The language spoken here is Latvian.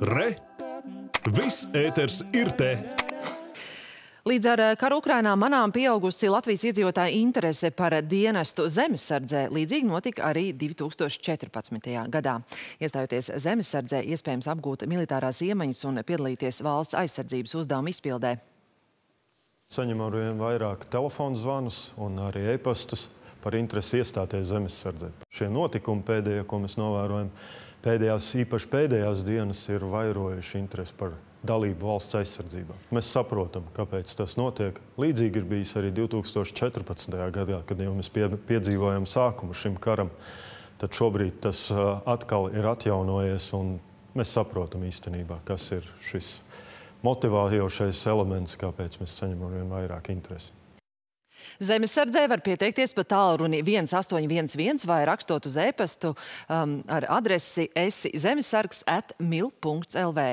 Re! Viss ēters ir te! Līdz ar eh, karu Ukrainā manām pieaugusi Latvijas iedzīvotāja interese par dienestu zemesardzē. Līdzīgi notika arī 2014. gadā. Iestājoties zemesardzē, iespējams apgūt militārās iemaņas un piedalīties valsts aizsardzības uzdevumu izpildē. Saņem arvien vairāk telefonu zvanus un arī e-pastus par interesi iestāties zemesardzē. Šie notikumi pēdējie, ko mēs novērojam, pēdējās, īpaši pēdējās dienas ir vairojuši interesi par dalību valsts aizsardzībā. Mēs saprotam, kāpēc tas notiek. Līdzīgi ir bijis arī 2014. gadā, kad jau mēs pie, piedzīvojam sākumu šim karam. Tad šobrīd tas atkal ir atjaunojies, un mēs saprotam īstenībā, kas ir šis motivējošais elements, kāpēc mēs saņemam vien vairāk interesi. Zemesardzē var pieteikties pa tālruni 1811 vai rakstot uz e-pastu um, ar adresi esi zemesargs at mil.lv.